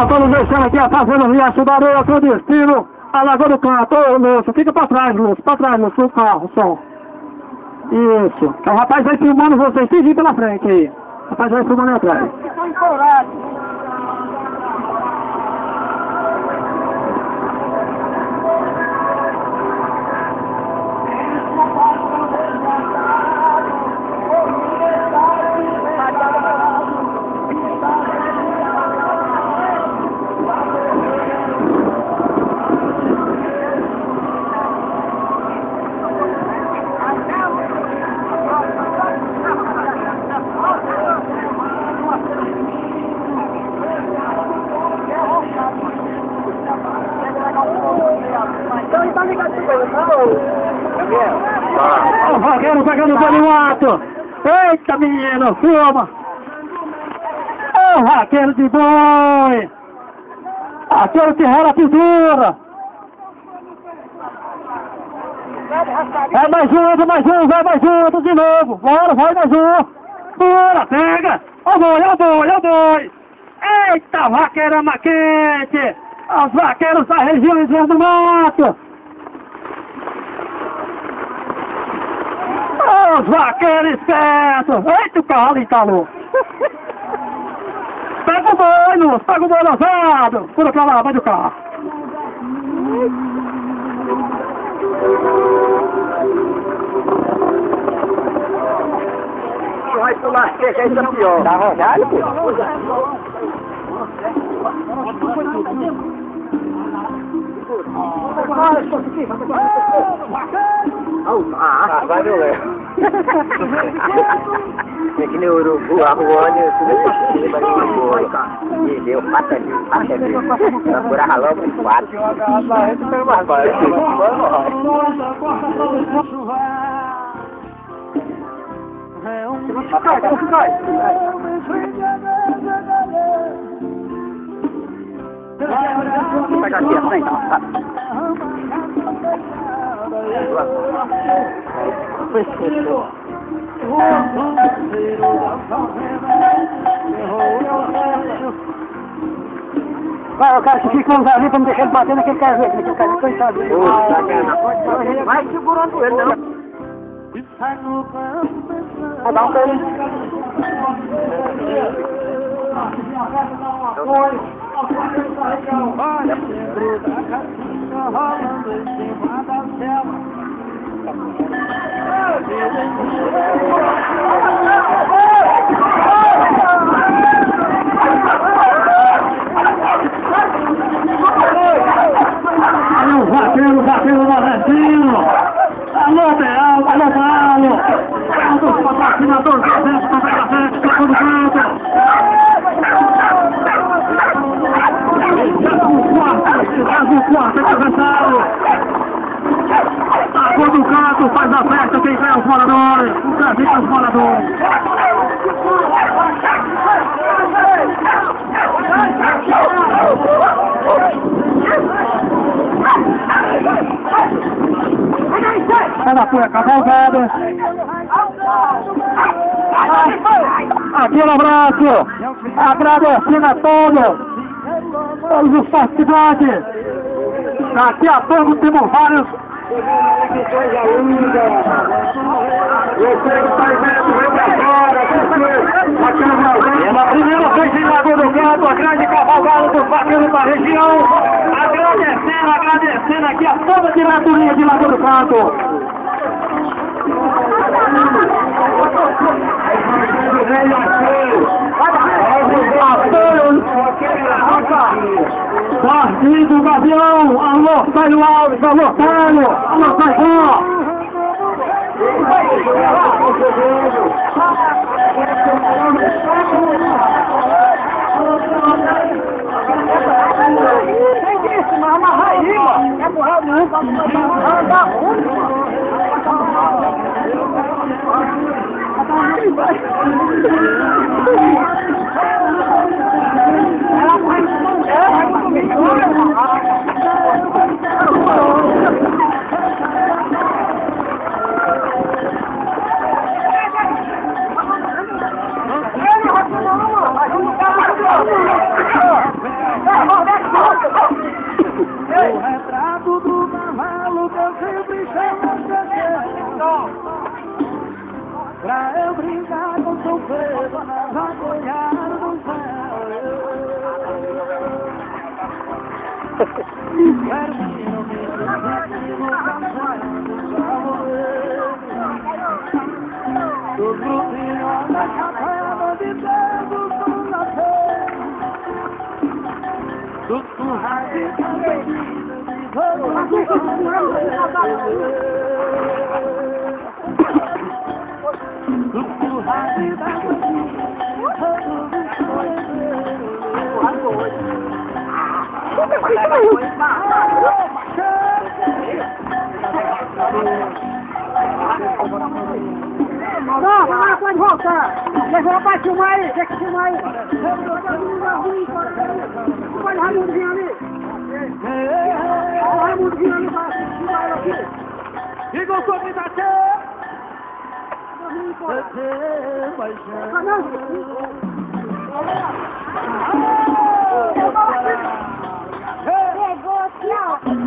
Estamos deixando aqui a fazenda Riacho da Areia com destino a Lagoa do Canto. Ô, Lúcio, fica pra trás, Lúcio, pra trás, Lúcio, do carro, o som. Isso. O rapaz vai filmando vocês, seguir pela frente aí. O rapaz vai filmando atrás. Estão encorados. O vaqueiro pegando o boi no ato. Eita, menino, filma. Ô, vaqueiro de boi. Aquele que rola a pintura. É mais é mais um, vai mais outro de novo. Bora, vai mais um. Bora, pega. Ó o boi, ó o boi, ó o boi. Eita, vaqueira maquete. Os vaqueiros da região entrando do mato. Os vaqueiros espertos. Eita, o carro ali tá louco. Pega o boi, Lúcio, pega o boi lançado. Pula pra lá, vai do carro. Vai pular seca, aí tá pior. Tá arrojado, pô? Ah, vai meu Léo. É que nem o urubu, a ruane, tudo é cima ali no boi. E deu pata ali, pata ali. Procura ralão por quatro. Pega aqui a frente, Vai, o cara que fica uns ali pra não deixar ele bater naquele cara, naquele cara, coitado. Vai segurando ele, não. Vai dar um pra ele. Aí o vaqueiro, o vaqueiro nordestino. Alô, Beal, alô, Paulo. É um dos patrocinadores da gente, também da gente, tá todo canto. Faz o quarto adversário. A cor do canto faz a festa, quem quer os moradores. O Brasil é os moradores. Da cueca, cavalgada. Aquele abraço. Agradecendo a todos. Todos os participantes. Daqui a pouco temos vários. Pela primeira vez em Lagoa do Canto, a grande cavalgada dos vaqueiros da região. Agradecendo, agradecendo aqui a toda a diretoria de Lagoa do Canto. Partido Gavião, alô, Caio Alves, alô, Caio, alô, Caio. Tem disso, mas amarrar aí, ó. É borrar muito, amarrar da onde, Não, não, pode voltar. O rapaz filmar aí, deixa filmar aí. Pode Raimundinho ali. Olha o Raimundinho ali, vai filmar ele aqui. E gostou de bater? Ah, não. Yeah.